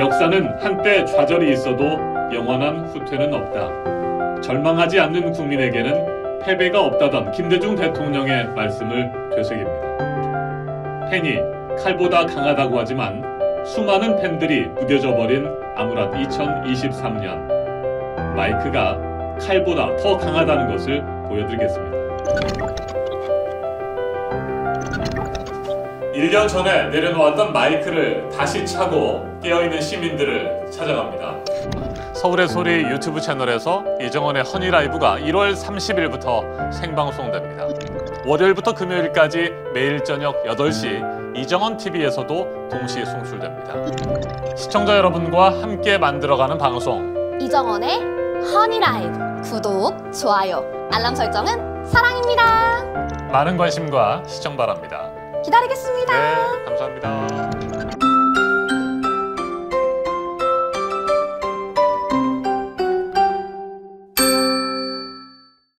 역사는 한때 좌절이 있어도 영원한 후퇴는 없다. 절망하지 않는 국민에게는 패배가 없다던 김대중 대통령의 말씀을 되새깁니다. 팬이 칼보다 강하다고 하지만 수많은 팬들이 무뎌져 버린 암울한 2023년 마이크가 칼보다 더 강하다는 것을 보여드리겠습니다. 1년 전에 내려놓았던 마이크를 다시 차고 깨어있는 시민들을 찾아갑니다. 서울의 소리 유튜브 채널에서 이정원의 허니 라이브가 1월 30일부터 생방송됩니다. 월요일부터 금요일까지 매일 저녁 8시 이정원 TV에서도 동시 송출됩니다. 시청자 여러분과 함께 만들어가는 방송 이정원의 허니 라이브 구독, 좋아요, 알람 설정은 사랑입니다. 많은 관심과 시청 바랍니다. 기다리겠습니다. 네, 감사합니다.